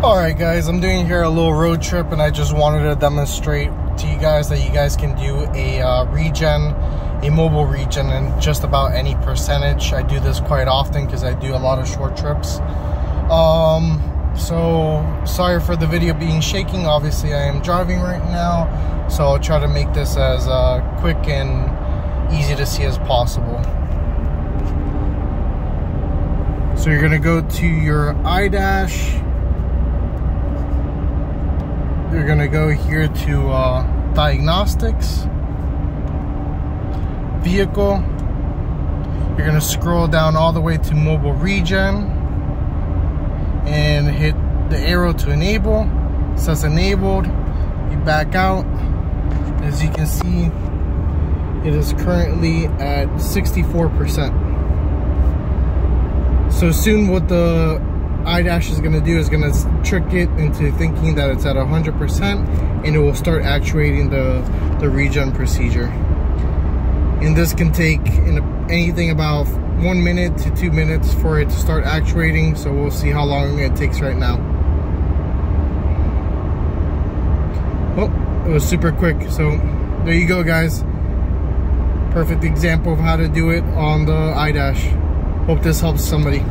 Alright guys, I'm doing here a little road trip and I just wanted to demonstrate to you guys that you guys can do a uh, regen, a mobile regen in just about any percentage. I do this quite often because I do a lot of short trips. Um, so sorry for the video being shaking. Obviously I am driving right now, so I'll try to make this as uh, quick and easy to see as possible. So you're gonna go to your iDash you're gonna go here to uh, diagnostics. Vehicle. You're gonna scroll down all the way to mobile regen and hit the arrow to enable. It says enabled. You back out. As you can see it is currently at 64 percent. So soon with the iDash is going to do is going to trick it into thinking that it's at 100% and it will start actuating the, the regen procedure. And this can take in anything about one minute to two minutes for it to start actuating. So we'll see how long it takes right now. Oh, it was super quick. So there you go, guys. Perfect example of how to do it on the iDash. Hope this helps somebody.